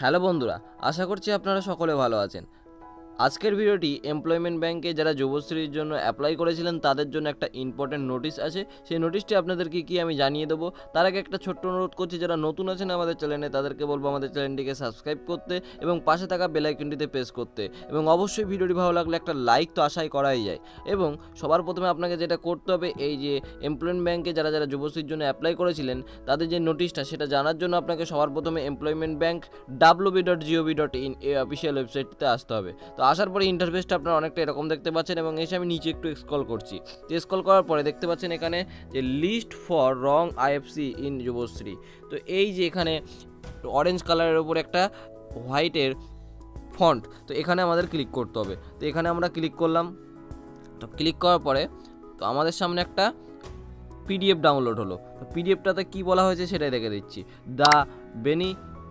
Hello বন্ধুরা আশা করছি আপনারা সকলে ভালো আছেন। আজকের ভিডিওটি এমপ্লয়মেন্ট ব্যাংকে যারা যুবশ্রীর জন্য অ্যাপ্লাই করেছিলেন, তাদের জন্য একটা ইম্পর্টেন্ট নোটিশ আছে। সেই নোটিশটি আপনাদেরকে কি আমি জানিয়ে দেবো? তার আগে একটা ছোট্ট অনুরোধ করছি, যারা নতুন আছেন আমাদের চ্যানেলে তাদেরকে বলব আমাদের চ্যানেলটিকে সাবস্ক্রাইব করতে এবং পাশে থাকা বেলাইকনটিতে প্রেস করতে। এবং অবশ্যই ভিডিওটি ভালো লাগলে একটা লাইক তো আশাই করাই যায়। এবং সবার প্রথমে আপনাকে যেটা করতে হবে, এই যে এমপ্লয়মেন্ট ব্যাংকে যারা যারা যুবশ্রীর জন্য অ্যাপ্লাই করেছিলেন, তাদের যে নোটিশটা সেটা জানার জন্য আপনাকে সবার প্রথমে employment bank WB dot GOV dot in এই অফিসিয়াল ওয়েবসাইটটিতে আসতে হবে। তো আসার পরে ইন্টারফেসটা আপনারা অনেকটা এরকম দেখতে পাচ্ছেন এবং এসে আমি নিচে একটু স্ক্রল করছি। তো স্ক্রল করার পরে দেখতে পাচ্ছেন এখানে যে list for wrong IFC in Yuvashree তো এই যে এখানে অরেঞ্জ কালারের উপর একটা হোয়াইটের ফন্ট তো এখানে আমাদের ক্লিক করতে হবে। তো এখানে আমরা ক্লিক করলাম। তো ক্লিক করার পরে তো আমাদের সামনে একটা পিডিএফ ডাউনলোড হলো। তো পিডিএফটাতে কী বলা হয়েছে সেটাই দেখে দিচ্ছি। The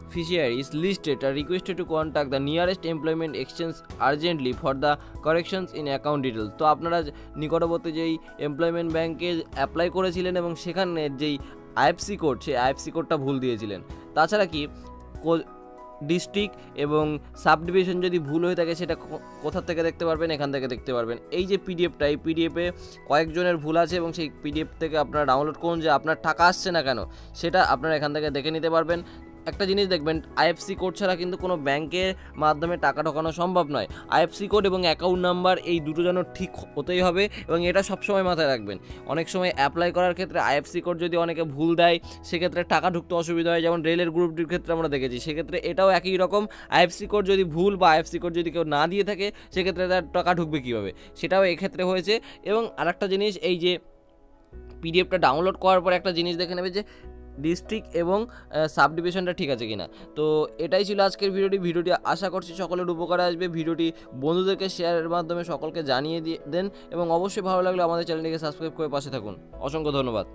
beneficiary is listed R requested to contact the nearest employment exchange urgently for the corrections in account details তো আপনারা নিকটবর্তী যেই এমপ্লয়মেন্ট ব্যাংকে অ্যাপ্লাই করেছিলেন এবং সেখানের যেই আইএফসি কোড সেই আইএফসি কোডটা ভুল দিয়েছিলেন। তাছাড়া কি ডিস্ট্রিক্ট এবং সাব ডিভিশন যদি ভুল হয়ে থাকে সেটা কোথা থেকে দেখতে পারবেন? এখান থেকে দেখতে পারবেন। এই যে পিডিএফটা এই পিডিএফে কয়েকজনের ভুল আছে এবং সেই পিডিএফ থেকে আপনারা ডাউনলোড করুন যে আপনার টাকা আসছে না কেন, সেটা আপনারা এখান থেকে দেখে নিতে পারবেন। একটা জিনিস দেখবেন আইএফসি কোড ছাড়া কিন্তু কোনো ব্যাংকের মাধ্যমে টাকা ঢোকানো সম্ভব নয়। আইএফসি কোড এবং অ্যাকাউন্ট নাম্বার এই দুটো যেন ঠিক হতেই হবে এবং এটা সবসময় মাথায় রাখবেন। অনেক সময় অ্যাপ্লাই করার ক্ষেত্রে আইএফসি কোড যদি অনেকে ভুল দেয়, সেক্ষেত্রে টাকা ঢুকতে অসুবিধা হয়, যেমন রেলের গ্রুপটির ক্ষেত্রে আমরা দেখেছি। সেক্ষেত্রে এটাও একই রকম আইএফসি কোড যদি ভুল বা আইএফসি কোড যদি কেউ না দিয়ে থাকে, সেক্ষেত্রে তার টাকা ঢুকবে কীভাবে? সেটাও এক্ষেত্রে হয়েছে। এবং আরেকটা জিনিস, এই যে পিডিএফটা ডাউনলোড করার পর একটা জিনিস দেখে নেবে যে ডিস্ট্রিক্ট এবং সাব ডিভিশনটা ঠিক আছে কিনা। তো এটাই ছিল আজকের ভিডিওটি। ভিডিওটি আশা করছি সকলের উপকারে আসবে। ভিডিওটি বন্ধুদেরকে শেয়ারের মাধ্যমে সকলকে জানিয়ে দিয়ে দেন এবং অবশ্যই ভালো লাগলে আমাদের চ্যানেলটিকে সাবস্ক্রাইব করে পাশে থাকুন। অসংখ্য ধন্যবাদ।